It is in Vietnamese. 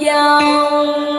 dòng